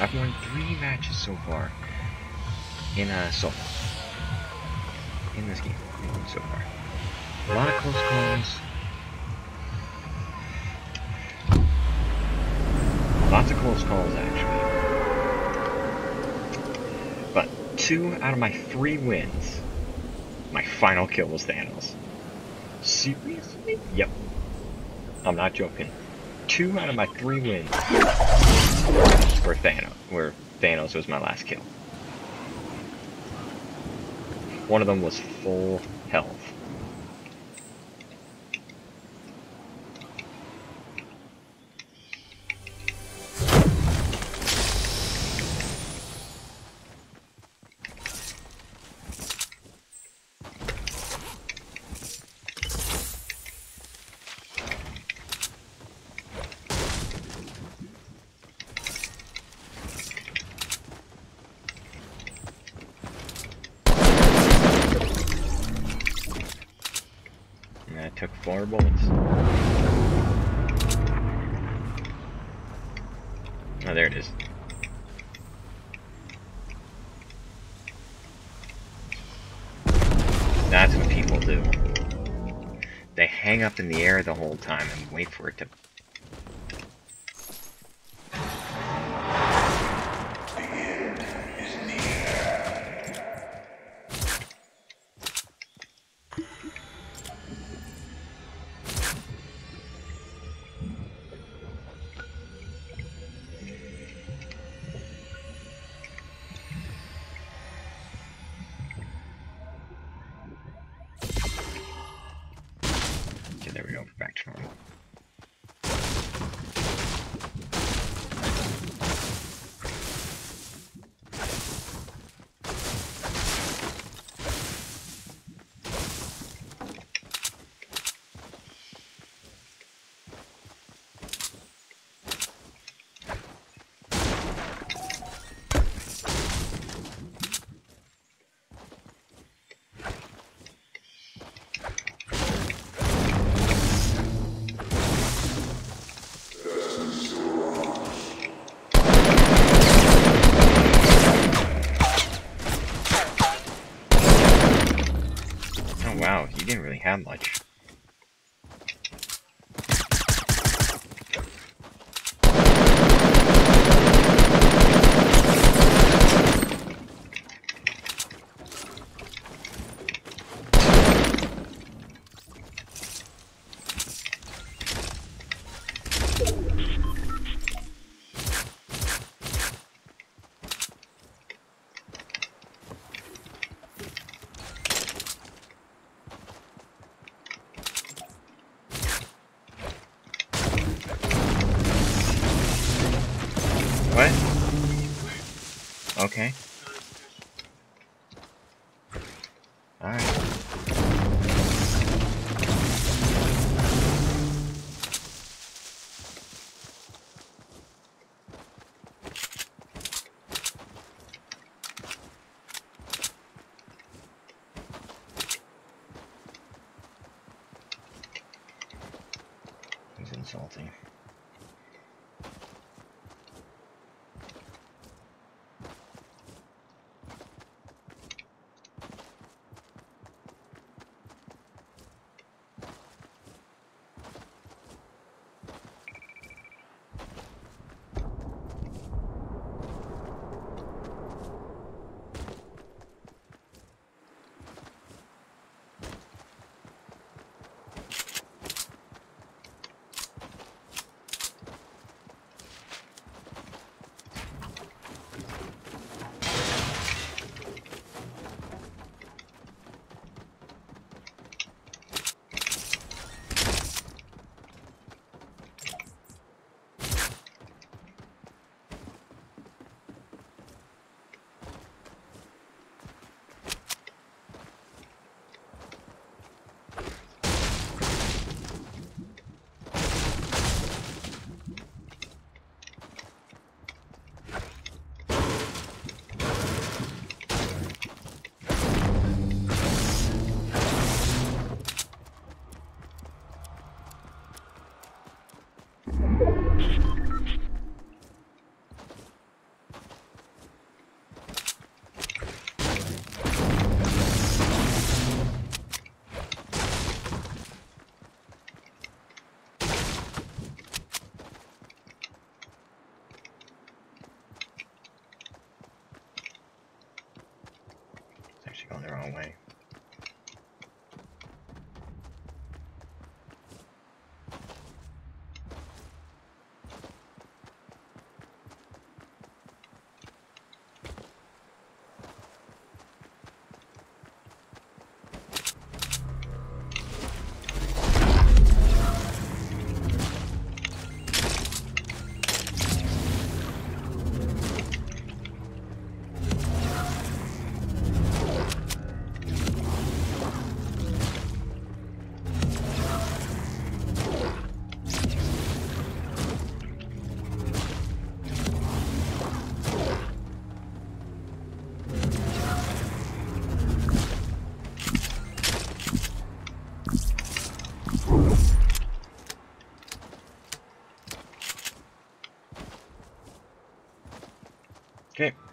I've won three matches so far in uh, a solo. In this game so far. A lot of close calls. Lots of close calls actually. But two out of my three wins, my final kill was Thanos. Seriously? Yep. I'm not joking. Two out of my three wins were Thanos. Where Thanos was my last kill. One of them was full health. They hang up in the air the whole time and wait for it to wow, he didn't really have much. Okay. Alright. Insulting. Okay.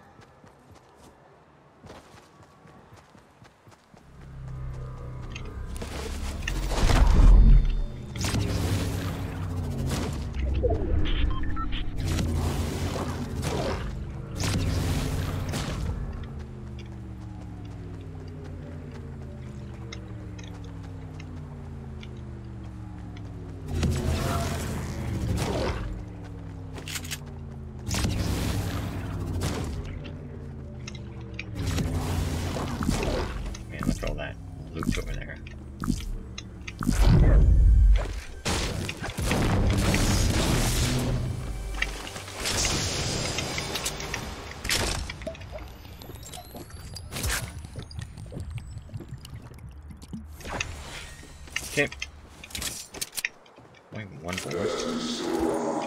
Wait, one bullet.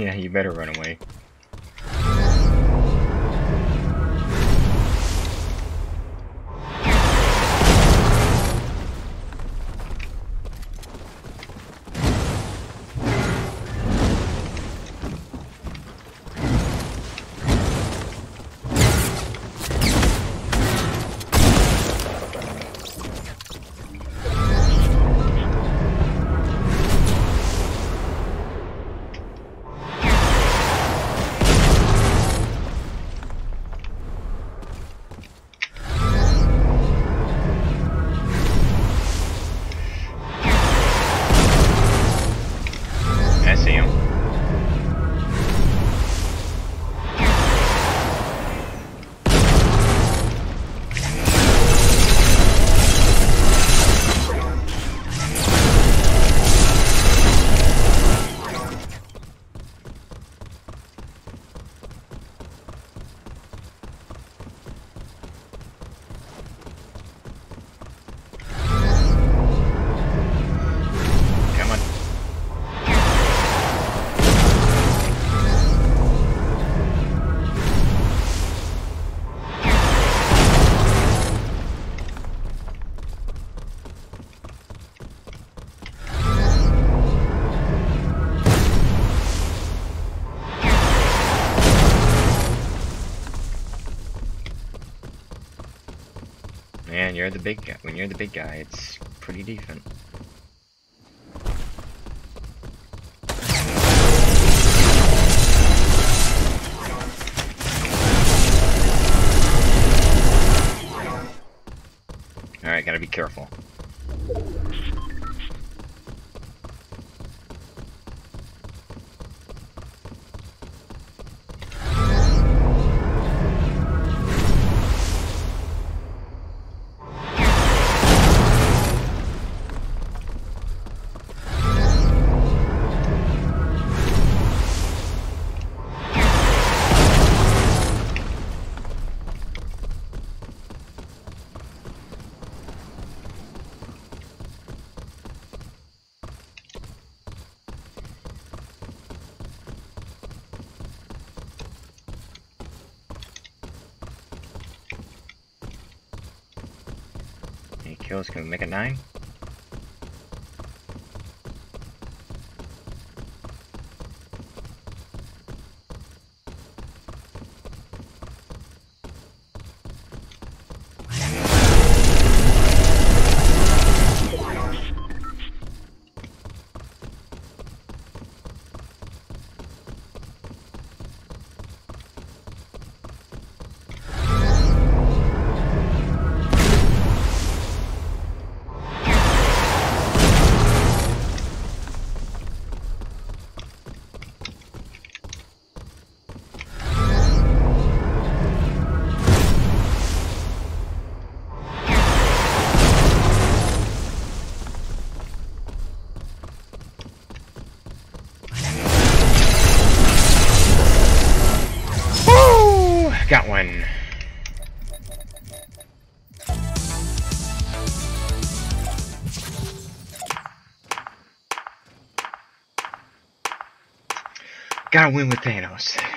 Yeah, you better run away. Man, you're the big guy. When you're the big guy, it's pretty decent. Alright, gotta be careful. Kills? Can we make it nine? Win with Thanos.